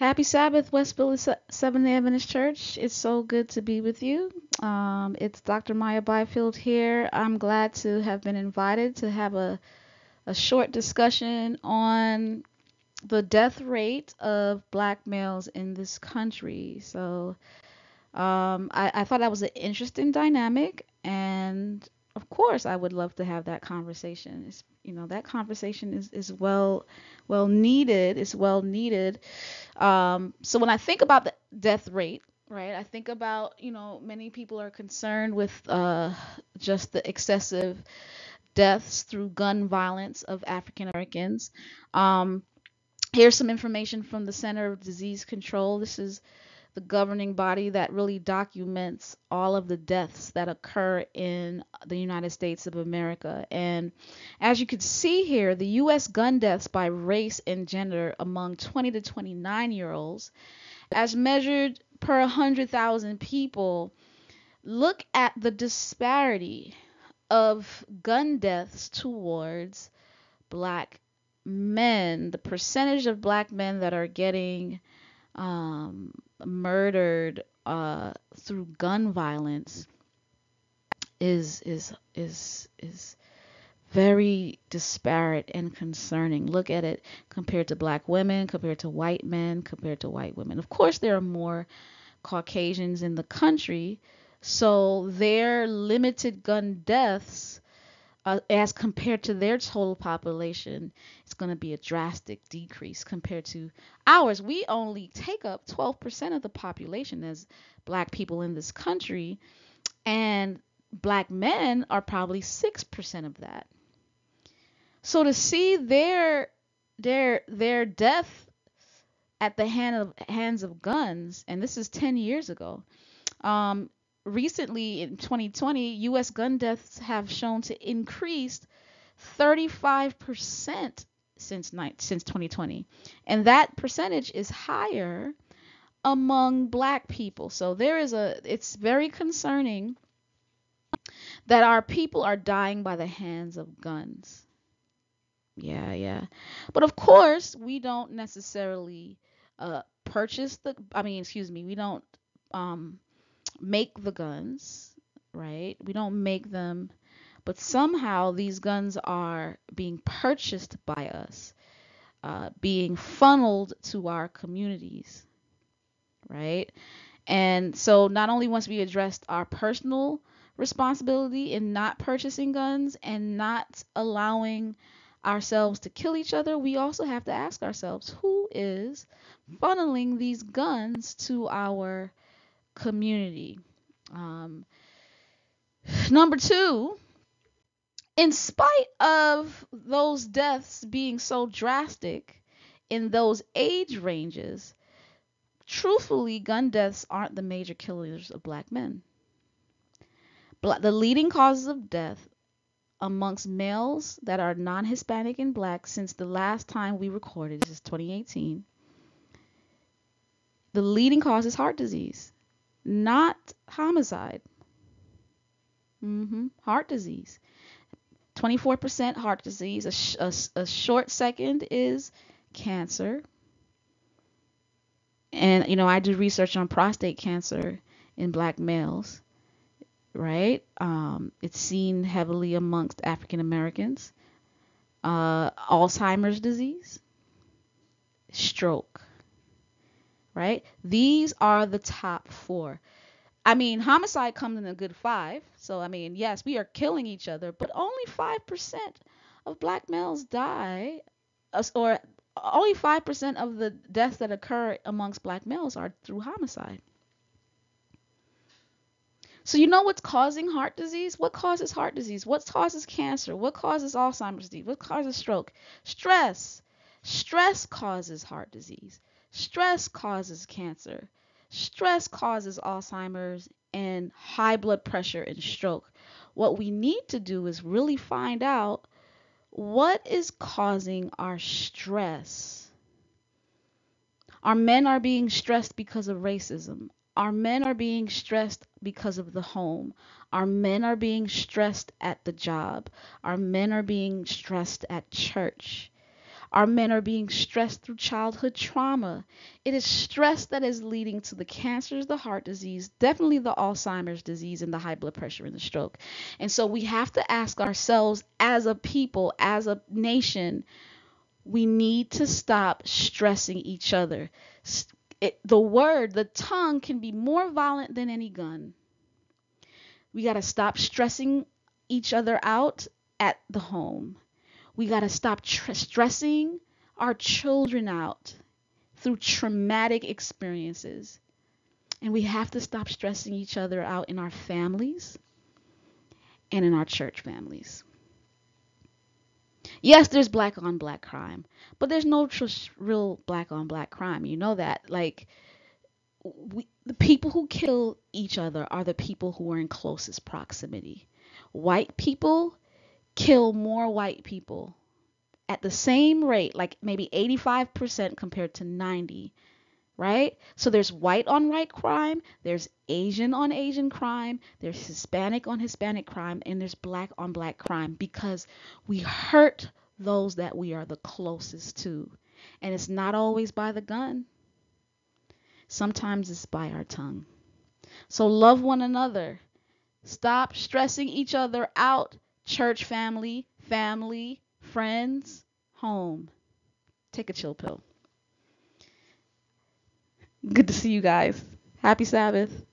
Happy Sabbath, West Philly Seventh Day Adventist Church. It's so good to be with you. Um, it's Dr. Maya Byfield here. I'm glad to have been invited to have a, a short discussion on the death rate of black males in this country. So um, I, I thought that was an interesting dynamic, and of course, I would love to have that conversation. It's, you know, that conversation is, is well well needed. It's well needed. Um, so when I think about the death rate, right, I think about you know many people are concerned with uh, just the excessive deaths through gun violence of African Americans. Um, here's some information from the Center of Disease Control. This is the governing body that really documents all of the deaths that occur in the United States of America. And as you can see here, the U.S. gun deaths by race and gender among 20 to 29 year olds, as measured per 100,000 people, look at the disparity of gun deaths towards black men, the percentage of black men that are getting um, murdered uh, through gun violence is is is is very disparate and concerning. Look at it compared to black women, compared to white men, compared to white women. Of course, there are more Caucasians in the country, so their limited gun deaths uh, as compared to their total population, it's going to be a drastic decrease compared to ours. We only take up 12% of the population as black people in this country, and black men are probably 6% of that. So to see their their their death at the hand of hands of guns, and this is 10 years ago, um, recently in 2020, U.S. gun deaths have shown to increase 35% since since 2020, and that percentage is higher among Black people. So there is a it's very concerning that our people are dying by the hands of guns. Yeah, yeah. But of course, we don't necessarily uh, purchase the. I mean, excuse me, we don't um, make the guns, right? We don't make them, but somehow these guns are being purchased by us, uh, being funneled to our communities, right? And so not only once we addressed our personal responsibility in not purchasing guns and not allowing ourselves to kill each other, we also have to ask ourselves who is funneling these guns to our community. Um, number two, in spite of those deaths being so drastic in those age ranges, truthfully, gun deaths aren't the major killers of black men. The leading causes of death amongst males that are non Hispanic and black since the last time we recorded, this is 2018, the leading cause is heart disease not homicide. Mm-hmm. Heart disease. 24% heart disease. A, sh- a, a short second is cancer. And, you know, I do research on prostate cancer in black males, right? Um, it's seen heavily amongst African Americans. Uh, Alzheimer's disease, stroke, right? These are the top four. I mean, homicide comes in a good five. So, I mean, yes, we are killing each other, but only 5% of black males die, uh, or only 5% of the deaths that occur amongst black males are through homicide. So, you know what's causing heart disease? What causes heart disease? What causes cancer? What causes Alzheimer's disease? What causes stroke? Stress. Stress causes heart disease. Stress causes cancer. Stress causes Alzheimer's and high blood pressure and stroke. What we need to do is really find out what is causing our stress. Our men are being stressed because of racism. Our men are being stressed because of the home. Our men are being stressed at the job. Our men are being stressed at church. Our men are being stressed through childhood trauma. It is stress that is leading to the cancers, the heart disease, definitely the Alzheimer's disease, and the high blood pressure and the stroke. And so we have to ask ourselves as a people, as a nation, we need to stop stressing each other. It, the word, the tongue can be more violent than any gun. We got to stop stressing each other out at the home. We got to stop tr- stressing our children out through traumatic experiences. And we have to stop stressing each other out in our families and in our church families. Yes, there's black on black crime, but there's no tr- real black on black crime. You know that. Like, we, the people who kill each other are the people who are in closest proximity. White people kill more white people at the same rate, like maybe 85% compared to 90, right? So there's white on white crime, there's Asian on Asian crime, there's Hispanic on Hispanic crime, and there's black on black crime because we hurt those that we are the closest to. And it's not always by the gun. Sometimes it's by our tongue. So love one another. Stop stressing each other out, church family, family, friends, home. Take a chill pill. Good to see you guys. Happy Sabbath.